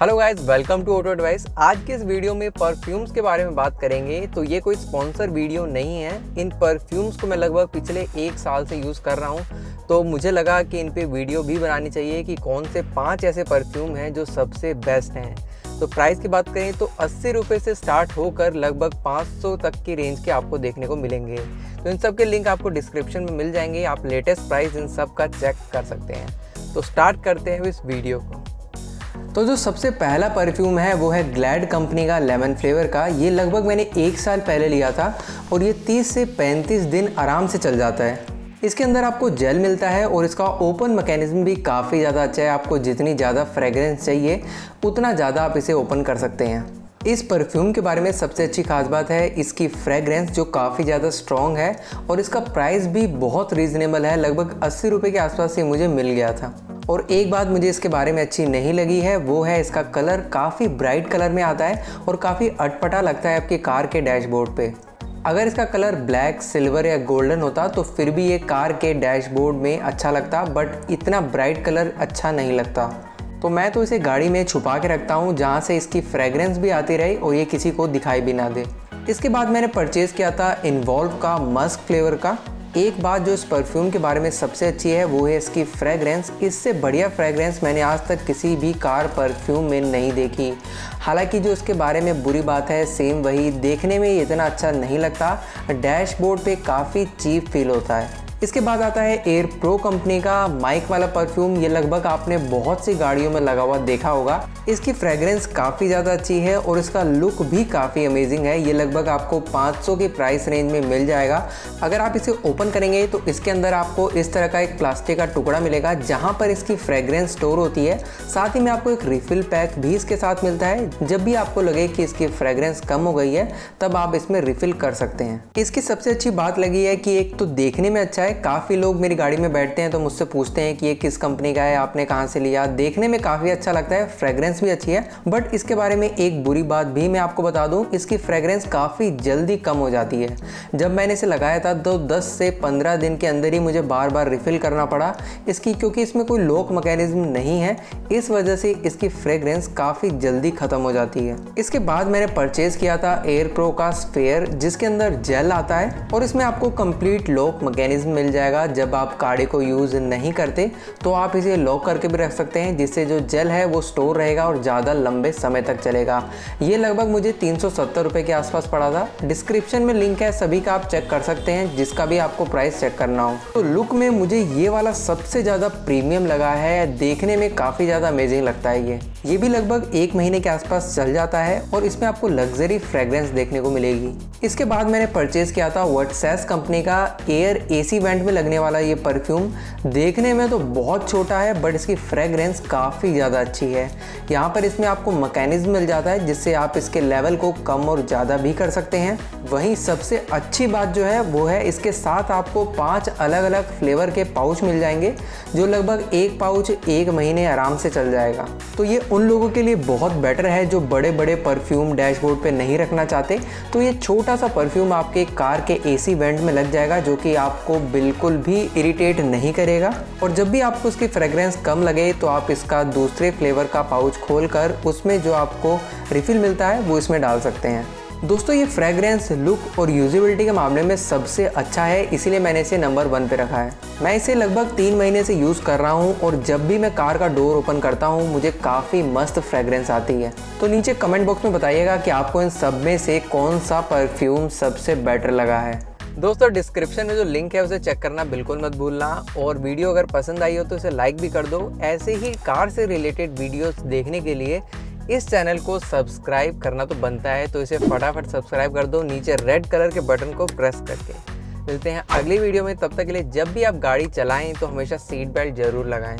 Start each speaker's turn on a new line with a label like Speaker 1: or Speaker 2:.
Speaker 1: Hello guys welcome to auto advice आज के इस वीडियो में परफ्यूम्स के बारे में बात करेंगे तो ये कोई स्पॉन्सर वीडियो नहीं है। इन परफ्यूम्स को मैं लगभग पिछले एक साल से यूज़ कर रहा हूँ। तो मुझे लगा कि इन पे वीडियो भी बनानी चाहिए कि कौन से पाँच ऐसे परफ्यूम हैं जो सबसे बेस्ट हैं। तो प्राइस की बात करें तो अस्सी रुपये से स्टार्ट होकर लगभग 500 तक की रेंज के आपको देखने को मिलेंगे। तो इन सब के लिंक आपको डिस्क्रिप्शन में मिल जाएँगे। आप लेटेस्ट प्राइस इन सब का चेक कर सकते हैं। तो स्टार्ट करते हैं इस वीडियो को। तो जो सबसे पहला परफ्यूम है, वो है ग्लैड कंपनी का लेमन फ्लेवर का। ये लगभग मैंने एक साल पहले लिया था और ये 30 से 35 दिन आराम से चल जाता है। इसके अंदर आपको जेल मिलता है और इसका ओपन मैकेनिज्म भी काफ़ी ज़्यादा अच्छा है। आपको जितनी ज़्यादा फ्रेगरेंस चाहिए, उतना ज़्यादा आप इसे ओपन कर सकते हैं। इस परफ्यूम के बारे में सबसे अच्छी खास बात है, इसकी फ्रेगरेंस जो काफ़ी ज़्यादा स्ट्रॉन्ग है और इसका प्राइस भी बहुत रीज़नेबल है। लगभग अस्सी रुपये के आसपास ये मुझे मिल गया था। और एक बात मुझे इसके बारे में अच्छी नहीं लगी है, वो है इसका कलर काफ़ी ब्राइट कलर में आता है और काफ़ी अटपटा लगता है आपकी कार के डैशबोर्ड पे। अगर इसका कलर ब्लैक, सिल्वर या गोल्डन होता तो फिर भी ये कार के डैशबोर्ड में अच्छा लगता, बट इतना ब्राइट कलर अच्छा नहीं लगता। तो मैं तो इसे गाड़ी में छुपा के रखता हूँ, जहाँ से इसकी फ्रेगरेंस भी आती रहे और ये किसी को दिखाई भी ना दे। इसके बाद मैंने परचेज़ किया था इन्वॉल्व का, मस्क फ्लेवर का। एक बात जो इस परफ्यूम के बारे में सबसे अच्छी है, वो है इसकी फ्रेगरेंस इससे बढ़िया फ्रेगरेंस मैंने आज तक किसी भी कार परफ्यूम में नहीं देखी। हालाँकि जो इसके बारे में बुरी बात है सेम वही। देखने में इतना अच्छा नहीं लगता। डैशबोर्ड पे काफ़ी चीप फील होता है। इसके बाद आता है एयर प्रो कंपनी का माइक वाला परफ्यूम ये लगभग आपने बहुत सी गाड़ियों में लगा हुआ देखा होगा। इसकी फ्रेग्रेंस काफ़ी ज़्यादा अच्छी है और इसका लुक भी काफ़ी अमेजिंग है। ये लगभग आपको 500 के प्राइस रेंज में मिल जाएगा। अगर आप इसे ओपन करेंगे तो इसके अंदर आपको इस तरह का एक प्लास्टिक का टुकड़ा मिलेगा, जहाँ पर इसकी फ्रेग्रेंस स्टोर होती है। साथ ही में आपको एक रिफिल पैक भी इसके साथ मिलता है। जब भी आपको लगे कि इसकी फ्रेग्रेंस कम हो गई है, तब आप इसमें रिफिल कर सकते हैं। इसकी सबसे अच्छी बात लगी है कि एक तो देखने में अच्छा है है, काफ़ी लोग मेरी गाड़ी में बैठते हैं तो मुझसे पूछते हैं कि ये किस कंपनी का है, आपने कहाँ से लिया? देखने में काफ़ी अच्छा लगता है फ्रेग्रेंस भी अच्छी है बट इसके बारे में एक बुरी बात भी मैं आपको बता दूँ, इसकी फ्रेग्रेंस काफ़ी जल्दी कम हो जाती है। जब मैंने इसे लगाया था तो दस से पंद्रह दिन के अंदर ही मुझे बार बार रिफ़िल करना पड़ा। इसकी, क्योंकि इसमें कोई लॉक मैकेनिज्म नहीं है, इस वजह से इसकी फ्रेग्रेंस काफ़ी जल्दी ख़त्म हो जाती है। इसके बाद मैंने परचेज़ किया था एयर प्रो का स्पेयर जिसके अंदर जेल आता है, और इसमें आपको कंप्लीट लॉक मैकेनिज्म मिल जाएगा। जब आप काड़े को यूज़ नहीं करते तो आप इसे लॉक करके भी रख सकते हैं, जिससे जो जेल है वो स्टोर रहेगा और ज़्यादा लंबे समय तक चलेगा। ये लगभग मुझे तीन सौ के आसपास पड़ा था। डिस्क्रिप्शन में लिंक है, सभी का आप चेक कर सकते हैं, जिसका भी आपको प्राइस चेक करना हो। तो लुक में मुझे ये वाला सबसे ज़्यादा प्रीमियम लगा है। देखने में काफ़ी ज़्यादा अमेजिंग लगता है ये। ये भी लगभग एक महीने के आसपास चल जाता है और इसमें आपको लग्जरी फ्रेग्रेंस देखने को मिलेगी। इसके बाद मैंने परचेज किया था वर्टसेस कंपनी का एयर एसी वेंट में लगने वाला ये परफ्यूम देखने में तो बहुत छोटा है बट इसकी फ्रेग्रेंस काफ़ी ज़्यादा अच्छी है। यहाँ पर इसमें आपको मकैनिज्म मिल जाता है, जिससे आप इसके लेवल को कम और ज़्यादा भी कर सकते हैं। वहीं सबसे अच्छी बात जो है, वो है इसके साथ आपको पाँच अलग अलग फ्लेवर के पाउच मिल जाएँगे, जो लगभग एक पाउच एक महीने आराम से चल जाएगा। तो ये उन लोगों के लिए बहुत बेटर है, जो बड़े बड़े परफ्यूम डैशबोर्ड पे नहीं रखना चाहते। तो ये छोटा सा परफ्यूम आपके कार के एसी वेंट में लग जाएगा, जो कि आपको बिल्कुल भी इरिटेट नहीं करेगा। और जब भी आपको उसकी फ्रेग्रेंस कम लगे तो आप इसका दूसरे फ्लेवर का पाउच खोल कर उसमें जो आपको रिफिल मिलता है, वो इसमें डाल सकते हैं। दोस्तों, ये फ्रेग्रेंस लुक और यूजिबिलिटी के मामले में सबसे अच्छा है, इसीलिए मैंने इसे नंबर वन पे रखा है। मैं इसे लगभग तीन महीने से यूज़ कर रहा हूँ, और जब भी मैं कार का डोर ओपन करता हूँ, मुझे काफ़ी मस्त फ्रेग्रेंस आती है। तो नीचे कमेंट बॉक्स में बताइएगा कि आपको इन सब में से कौन सा परफ्यूम सबसे बेटर लगा है। दोस्तों डिस्क्रिप्शन में जो लिंक है, उसे चेक करना बिल्कुल मत भूलना। और वीडियो अगर पसंद आई हो तो इसे लाइक भी कर दो। ऐसे ही कार से रिलेटेड वीडियोस देखने के लिए, इस चैनल को सब्सक्राइब करना तो बनता है। तो इसे फटाफट सब्सक्राइब कर दो, नीचे रेड कलर के बटन को प्रेस करके। मिलते हैं अगली वीडियो में, तब तक के लिए जब भी आप गाड़ी चलाएँ तो हमेशा सीट बेल्ट ज़रूर लगाएँ।